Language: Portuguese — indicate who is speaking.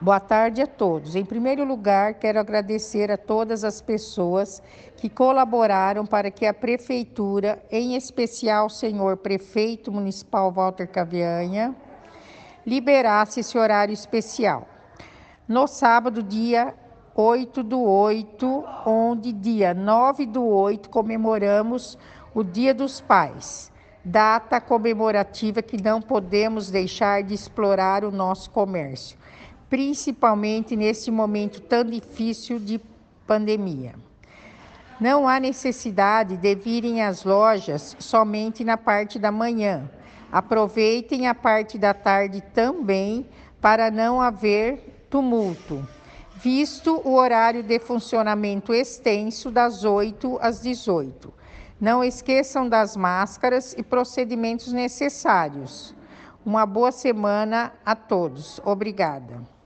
Speaker 1: Boa tarde a todos. Em primeiro lugar, quero agradecer a todas as pessoas que colaboraram para que a Prefeitura, em especial o senhor Prefeito Municipal Walter Cavianha, liberasse esse horário especial. No sábado, dia 8 do 8, onde dia 9 do 8 comemoramos o Dia dos Pais, data comemorativa que não podemos deixar de explorar o nosso comércio principalmente nesse momento tão difícil de pandemia. Não há necessidade de virem às lojas somente na parte da manhã. Aproveitem a parte da tarde também para não haver tumulto, visto o horário de funcionamento extenso das 8 às 18. Não esqueçam das máscaras e procedimentos necessários. Uma boa semana a todos. Obrigada.